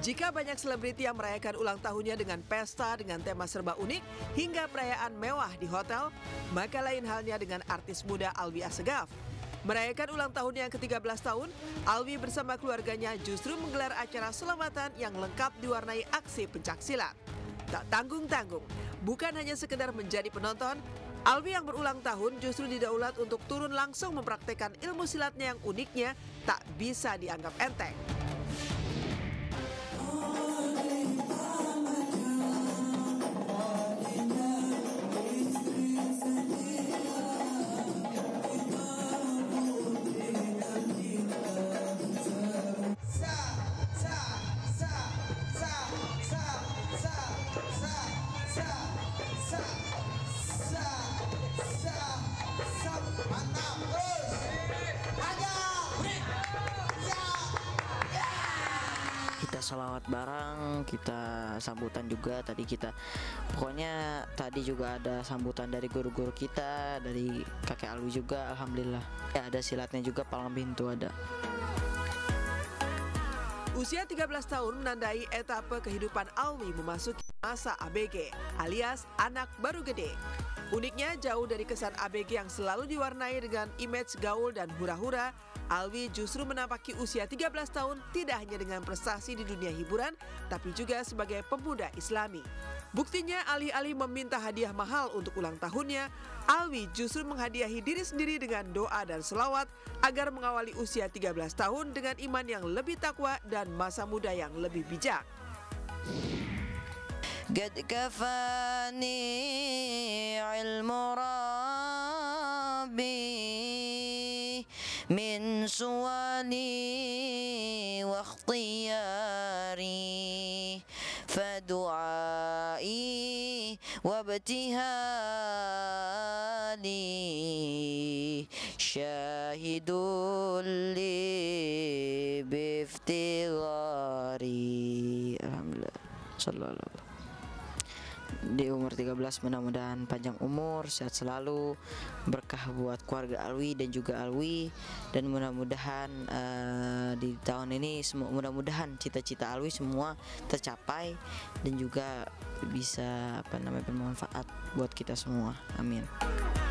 Jika banyak selebriti yang merayakan ulang tahunnya dengan pesta dengan tema serba unik hingga perayaan mewah di hotel, maka lain halnya dengan artis muda Alwi Asegaf. Merayakan ulang tahunnya yang ke-13 tahun, Alwi bersama keluarganya justru menggelar acara selamatan yang lengkap diwarnai aksi pencaksilat. Tak tanggung-tanggung, bukan hanya sekedar menjadi penonton, Alwi yang berulang tahun justru didaulat untuk turun langsung mempraktekkan ilmu silatnya yang uniknya tak bisa dianggap enteng. Kita salawat bareng kita sambutan juga tadi kita. Pokoknya tadi juga ada sambutan dari guru-guru kita dari kakek Alwi juga alhamdulillah. Ya ada silatnya juga palang pintu ada Usia 13 tahun menandai etapa kehidupan Alwi memasuki masa ABG alias anak baru gede. Uniknya jauh dari kesan ABG yang selalu diwarnai dengan image gaul dan hura-hura, Alwi justru menampaki usia 13 tahun tidak hanya dengan prestasi di dunia hiburan, tapi juga sebagai pemuda islami. Buktinya alih-alih meminta hadiah mahal untuk ulang tahunnya, Alwi justru menghadiahi diri sendiri dengan doa dan selawat agar mengawali usia 13 tahun dengan iman yang lebih takwa dan masa muda yang lebih bijak. قد كفاني علم ربي من سؤالي واختياري فدعائي وابتهالي. شاهد لي بافتغاري الحمد لله. صلى الله عليه وسلم. Di umur 13 mudah-mudahan panjang umur sehat selalu berkah buat keluarga Alwi dan juga Alwi. Dan mudah-mudahan eh, di tahun ini mudah-mudahan cita-cita Alwi semua tercapai dan juga bisa apa namanya bermanfaat buat kita semua. Amin